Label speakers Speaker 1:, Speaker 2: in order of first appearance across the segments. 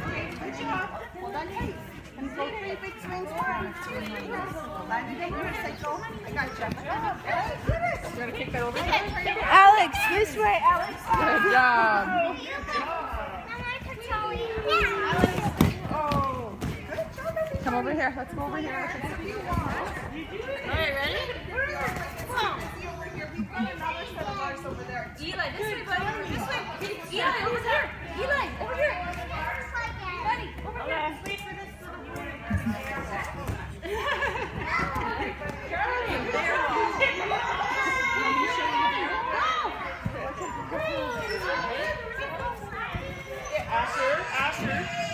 Speaker 1: Okay, good job. Hold on tight. And go three big swings for him. In your cycle. I got you. You want to kick that over here?
Speaker 2: Alex, this way, Alex.
Speaker 3: Good job.
Speaker 1: Oh, good job.
Speaker 3: Come over here. Let's go over here.
Speaker 4: Alright, ready?
Speaker 1: See over here. We've got another set of bars over there.
Speaker 4: Eli, this way, buddy. This way. Eli, over there. Eli, over here. Buddy, over here. Wait for this.
Speaker 1: Asher,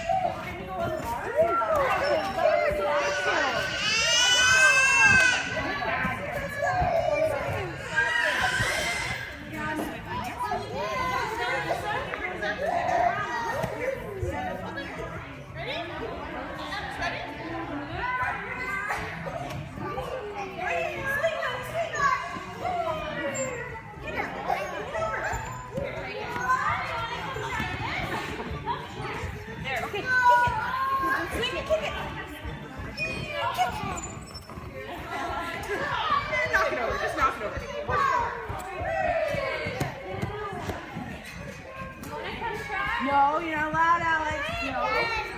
Speaker 2: No, you're not allowed, Alex. No.